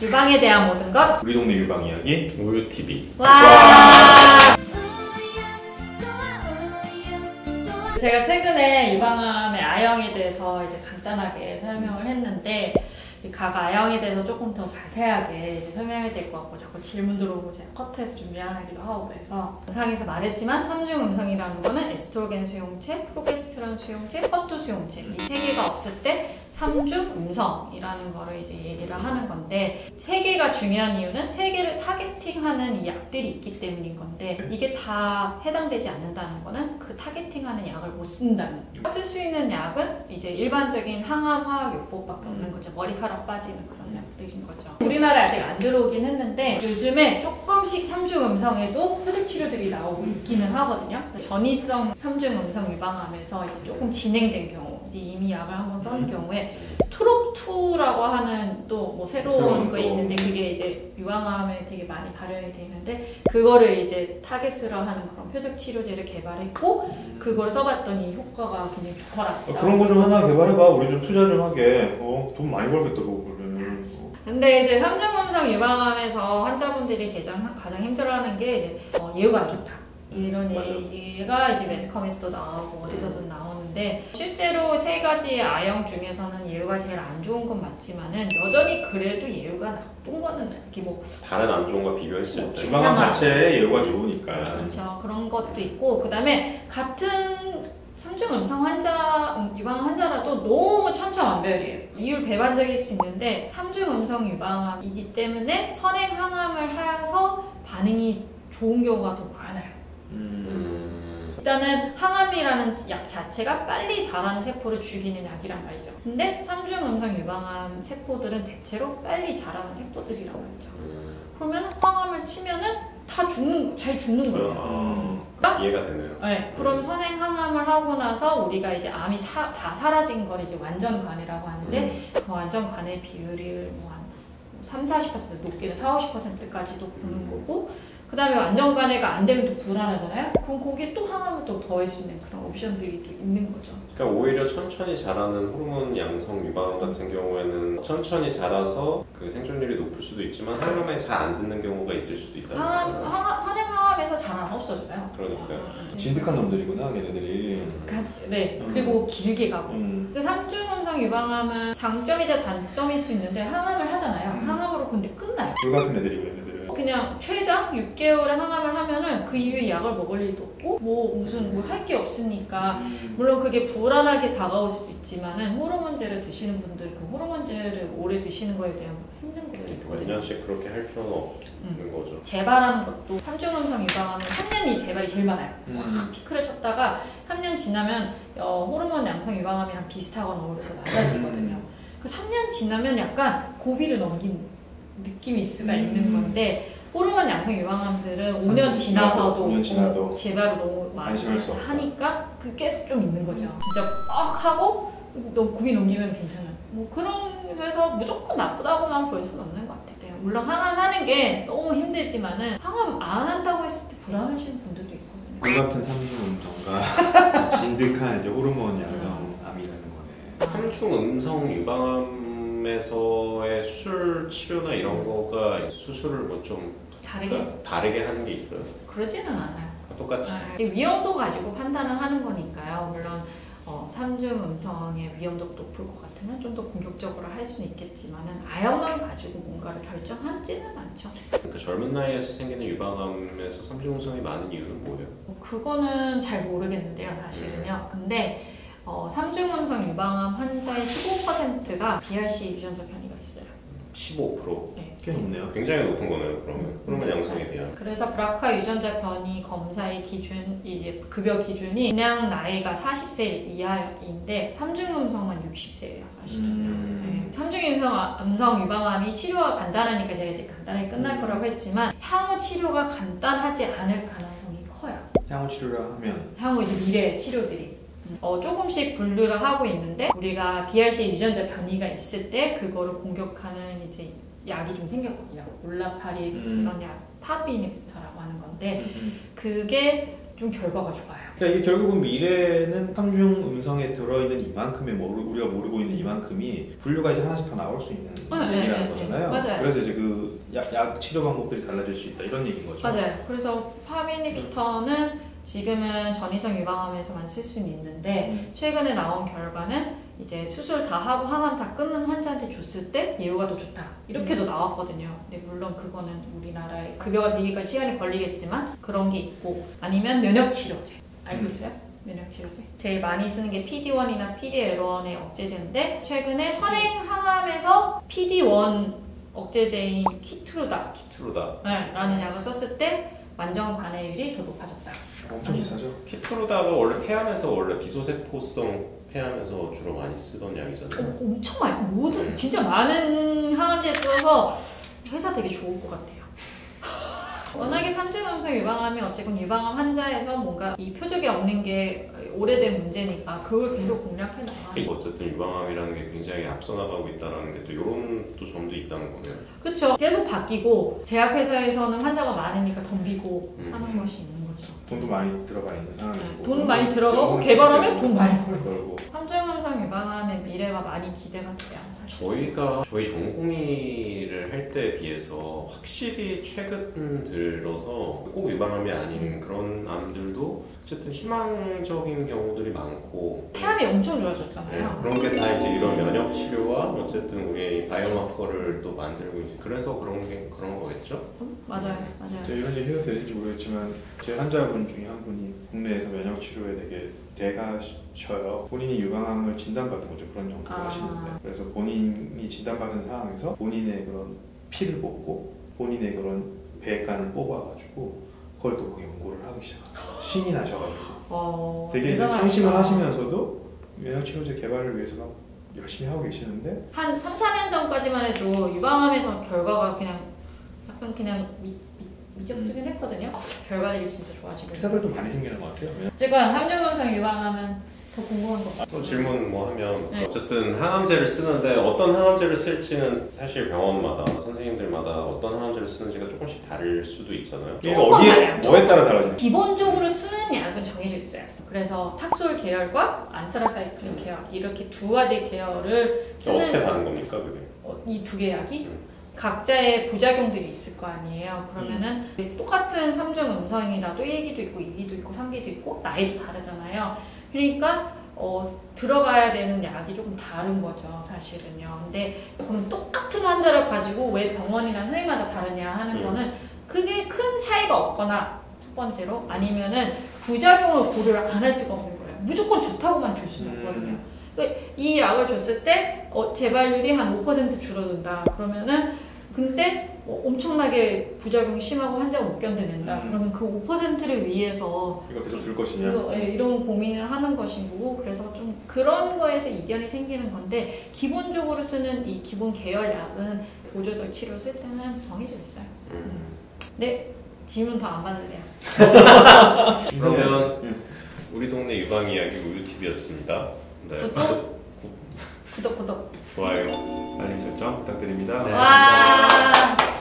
유방에 대한 모든 것. 우리 동네 유방 이야기. 우유 TV. 와. 제가 최근에 유방암의 아형에 대해서 이제 간단하게 설명을 했는데 이 각 아형에 대해서 조금 더 자세하게 설명해야 될 것 같고 자꾸 질문 들어오고 제가 커트해서 좀 미안하기도 하고 그래서 영상에서 말했지만 삼중 음성이라는 거는 에스트로겐 수용체, 프로게스테론 수용체, 허투 수용체 이 세 개가 없을 때 삼중 음성이라는 거를 이제 얘기를 하는 건데 세 개가 중요한 이유는 세 개를 targeting하는 이 약들이 있기 때문인 건데 이게 다 해당되지 않는다는 거는 그 targeting하는 약을 못 쓴다는 쓸 수 있는 약은 이제 일반적인 항암 화학 요법밖에 없는 거죠. 머리카락 빠지는 그런 약들인 거죠. 우리나라에 아직 안 들어오긴 했는데 요즘에 조금씩 삼중 음성에도 표적 치료들이 나오고 있기는 하거든요. 전이성 삼중 음성 유방암에서 이제 조금 진행된 경우 이제 이미 약을 한번 쓴 경우에 Trop2라고 하는 또 뭐 새로운 거 또. 있는데 그게 이제 유방암에 되게 많이 발현이 되는데 그거를 이제 target으로 하는 그런 표적 치료제를 개발했고 그걸 써봤더니 효과가 굉장히 좋더라. 아, 그런 거 좀 하나 개발해봐. 우리 좀 투자 좀 하게. 어, 돈 많이 벌겠다 그거는. 어. 근데 이제 삼중음성 유방암에서 환자분들이 가장 가장 힘들어하는 게 이제 어, 예후가 안 좋다. 이런 맞아. 얘기가 이제 매스컴에서도 나오고 어디서도 나오는데 실제로 세 가지 아형 중에서는 예후가 제일 안 좋은 건 맞지만은 여전히 그래도 예후가 나쁜 거는 이렇게 뭐 다른 암 종과 비교했을 때. 지방암 괜찮아. 자체에 예후가 좋으니까. 그렇죠. 그런 것도 있고 그 다음에 같은 삼중 음성 환자 음, 유방 환자라도 너무 천차만별이에요. 이율 배반적일 수 있는데 삼중 음성 유방암이기 때문에 선행 항암을 해서 반응이 좋은 경우가 더 많아요. 음. 음. 일단은 항암이라는 약 자체가 빨리 자라는 세포를 죽이는 약이란 말이죠. 근데 삼중 음성 유방암 세포들은 대체로 빨리 자라는 세포들이란 말이죠. 음. 그러면 항암을 치면은 다 죽는 잘 죽는 거예요. 아. 이해가 되네요. 네, 그럼 선행 항암을 하고 나서 우리가 이제 암이 사- 다 사라진 걸 이제 완전 관해라고 하는데 음. 그 완전 관해 비율을 뭐한 3, 40% 높게는 4, 50%까지도 보는 거고 그 다음에 완전 관해가 안 되면 또 불안하잖아요. 그럼 거기에 또 항암을 또 더할 수 있는 그런 옵션들이 또 있는 거죠. 그러니까 오히려 천천히 자라는 호르몬 양성 유방암 같은 경우에는 천천히 자라서 그 생존율이 높을 수도 있지만 항암에 잘 안 듣는 경우가 있을 수도 항암, 선행 항암에서 잘 안 없어져요. 그러니까요. 진득한 놈들이구나, 걔네들이. 가- 네, 음. 그리고 길게 가고. 음. 그 삼중음성 유방암은 장점이자 단점일 수 있는데 항암을 하잖아요. 음. 항암으로 근데 끝나요. 불 같은 애들이고, 얘네들은. 그냥 최장 6개월의 항암을 하면은 그 이후에 약을 먹을 일도 없고 뭐 무슨 뭐 할 게 없으니까 음. 물론 그게 불안하게 다가올 수도 있지만은 호르몬제를 드시는 분들 그 호르몬제를 오래 드시는 거에 대한 힘든 것도 몇 있거든요. 년씩 그렇게 할 필요는 없는 거죠. 재발하는 것도 삼중음성 유방암은 3년이 재발이 제일 많아요. 음. 피크를 쳤다가 3년 지나면 어, 호르몬 양성 유방암이랑 비슷하거나 오히려 더 낮아지거든요. 음. 그 3년 지나면 약간 고비를 넘긴 느낌이 있을 수가 음. 있는 건데 호르몬 양성 유방암들은 삼 5년 년 지나서도 지나도, 5년 지나도 재발을 너무 많이. 하니까 그 계속 좀 있는 거죠. 진짜 빡 하고 너무 고비 넘기면 괜찮아요. 뭐 그런 해서 무조건 나쁘다고만 볼 수는 없는 것 같아요. 물론 항암하는 게 너무 힘들지만은 항암 안 한다고 했을 때 불안하시는 분들도 있거든요. 불 같은 삼중 음성과 진득한 이제 호르몬 양성 암이라는 거네. 삼중 음성 유방암 에서의 수술 치료나 이런 거가 수술을 뭐 좀 다르게 다르게 하는 게 있어요. 그러지는 않아요. 똑같이. 네. 위험도 가지고 판단을 하는 거니까요. 물론 어, 삼중 음성의 위험도가 높을 것 같으면 좀 더 공격적으로 할 수는 있겠지만은 아역만 가지고 뭔가를 결정하지는 않죠. 그러니까 젊은 나이에서 생기는 유방암에서 삼중 음성이 많은 이유는 뭐예요? 뭐 그거는 잘 모르겠는데요, 사실은요. 근데 어, 삼중 음성 유방암 환자의 15%가 BRC 유전자 변이가 있어요. 15%. 네. 꽤 높네요. 굉장히 높은 거네요. 그러면 호르몬 양성에 비하면. 그래서 브라카 유전자 변이 검사의 기준 이제 급여 기준이 그냥 나이가 40세 이하인데 삼중 음성만 60세예요, 사실은. 음. 네. 삼중 음성, 음성 유방암이 치료가 간단하니까 제가 이제 간단하게 끝날 음. 거라고 했지만 향후 치료가 간단하지 않을 가능성이 커요. 향후 치료를 하면 향후 이제 미래 치료들이 어, 조금씩 분류를 하고 있는데 우리가 BRC 유전자 변이가 있을 때 그거를 공격하는 이제 약이 좀 생겼거든요. 올라파리 음. 이런 약 파비니부터라고 하는 건데 음. 그게 좀 결과가 좋아요. 그러니까 이게 결국은 미래는 삼중 음성에 들어있는 이만큼의 모르, 우리가 모르고 있는 이만큼이 분류가 이제 하나씩 더 나올 수 있는 네, 얘기라는 네, 네, 거잖아요. 맞아요. 그래서 이제 그 약, 약 치료 방법들이 달라질 수 있다 이런 얘기인 거죠. 맞아요. 그래서 파비니비터는 지금은 전이성 유방암에서만 쓸 수는 있는데 음. 최근에 나온 결과는 이제 수술 다 하고 항암 다 끊는 환자한테 줬을 때 예후가 더 좋다 이렇게도 나왔거든요. 근데 물론 그거는 우리나라에 급여가 되기까지 시간이 걸리겠지만 그런 게 있고 아니면 면역 치료제 알고 있어요? 면역 치료제 제일 많이 쓰는 게 PD1이나 PD-L1의 억제제인데 최근에 선행 항암에서 PD1 억제제인 키트루다 키트루다. 네, 라는 약을 썼을 때 만정 반해율이 더 높아졌다. 엄청 비싸죠. 키트루다가 원래 폐암에서 원래 비소세포성 폐암에서 주로 많이 쓰던 약이잖아요. 어, 엄청 많이 모든 진짜 많은 항암제 써서 회사 되게 좋을 것 같아요. 워낙에 삼중암성 유방암이 어쨌건 유방암 환자에서 뭔가 이 표적이 없는 게 오래된 문제니까 그걸 계속 공략해 나가. 어쨌든 유방암이라는 게 굉장히 앞서 나가고 있다는 게 또 이런 또 점도 있다는 거네요. 그렇죠. 계속 바뀌고 제약회사에서는 환자가 많으니까 덤비고 음. 하는 것이 있는 거죠. 돈도 많이 들어가 있는 상황이고 돈 많이 들어가고 개발하면 돈 많이 벌고. 벌고 삼중암성 유방암의 미래가 많이 기대가 돼요. 사실. 저희가 저희 전공의를 할 때에 비해서 확실히 최근 들어서 꼭 유방암이 아닌 그런 암들도 어쨌든 희망적인 경우들이 많고 폐암이 엄청 네, 좋아졌잖아요. 그런 게 다 이제 이런 면역 치료와 어쨌든 우리 바이오마커를 또 만들고 이제 그래서 그런 게 그런 거겠죠? 맞아요, 맞아요. 제가 이런 얘기 해도 되는지 모르겠지만 제 환자분 중에 한 분이 국내에서 면역 치료에 되게 대가셔요. 본인이 유방암을 진단받은 거죠 그런 정도를 아. 하시는데 그래서 본인이 진단받은 상황에서 본인의 그런 피를 뽑고 본인의 그런 배간을 뽑아가지고 그걸 또 거기 연구를 하기 시작하고 신이 나셔가지고 어, 되게 이제. 상심을 하시면서도 면역 치료제 개발을 위해서 막 열심히 하고 계시는데 한 3, 4년 전까지만 해도 유방암에서 결과가 그냥 약간 그냥 미, 미, 미적지근 했거든요. 결과들이 진짜 좋아지고. 회사들도 많이 생기는 것 같아요. 어쨌건 함정검성 유방암은 더 궁금한 것 같아요. 또 질문 뭐 하면 네. 어쨌든 항암제를 쓰는데 어떤 항암제를 쓸지는 사실 병원마다 선생님들마다 어떤 항암제를 쓰는지가 조금씩 다를 수도 있잖아요. 이게 조금 어디에 달라요. 뭐에 따라 달라지는 기본적으로 쓰는 약은 정해져 있어요. 그래서 탁솔 계열과 안트라사이클린 계열 이렇게 두 가지 계열을 어떻게 쓰는 다른 겁니까 그게? 이 두 개 약이 음. 각자의 부작용들이 있을 거 아니에요. 그러면은 똑같은 삼중 음성이라도 1기도 있고 2기도 있고 3기도 있고 나이도 다르잖아요. 그러니까 어, 들어가야 되는 약이 조금 다른 거죠, 사실은요. 근데 그럼 똑같은 환자를 가지고 왜 병원이나 선생님마다 다르냐 하는 음. 거는 그게 큰 차이가 없거나 첫 번째로 아니면은 부작용을 고려를 안 할 수가 없는 거예요. 무조건 좋다고만 줄 수는 음. 없거든요. 그러니까 이 약을 줬을 때 어, 재발률이 한 5% 줄어든다. 그러면은 근데 어, 엄청나게 부작용이 심하고 환자가 못 견뎌낸다. 음. 그러면 그 5%를 위해서 이거 계속 줄 것이냐? 이거, 예, 이런 고민을 하는 것인 거고 그래서 좀 그런 거에서 이견이 생기는 건데 기본적으로 쓰는 이 기본 계열 약은 보조적 치료 쓸 때는 정해져 있어요. 음. 네 질문 더 안 받을래요. 그러면 음. 우리 동네 유방 이야기 우유 TV였습니다. 네. 구독 구독 구독 좋아요. 알림 설정 부탁드립니다. 네. 와